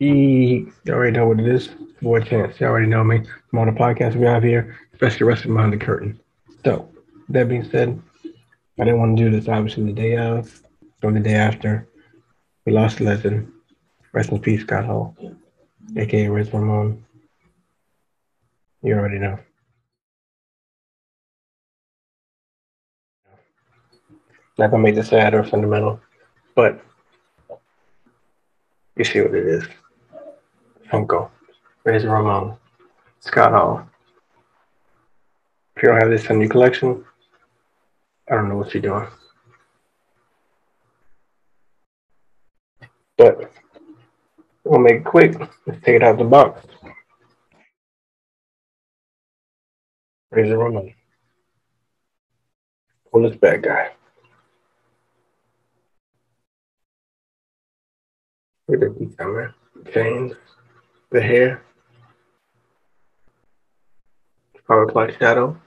You already know what it is. Boy Chance. You already know me. I'm on the podcast we have here, especially Wrestling Behind the Curtain. So, that being said, I didn't want to do this obviously the day of or the day after. We lost a legend. Rest in peace, Scott Hall, aka Razor Ramon. You already know. Not gonna make this sad or fundamental, but you see what it is. Funko, Razor Ramon, Scott Hall. If you don't have this in your collection, I don't know what you're doing. But we'll make it quick. Let's take it out of the box. Razor Ramon. Pull this bad guy. Look at the camera. Chains. The hair. Power Clock Shadow.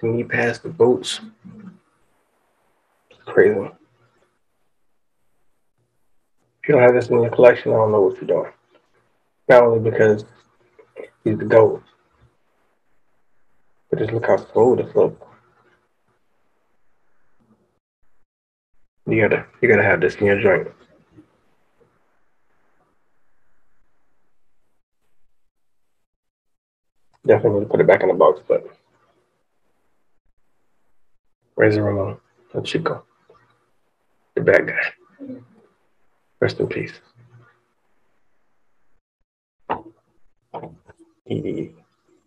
The knee pass the boots. Crazy. If you don't have this in your collection, I don't know what you're doing. Not only because he's the GOAT, but just look how smooth this looks. You gotta you gotta have this in your joint. Definitely put it back in the box, but Razor Ramon, let Chico. The bad guy. Rest in peace.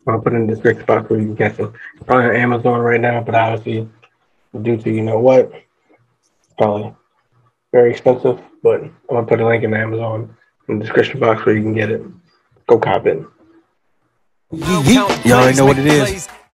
I'll put it in the description box where you can get it. Probably on Amazon right now, but obviously, due to you know what, probably very expensive. But I'm gonna put a link in Amazon in the description box where you can get it. Go cop it. You already know what it is.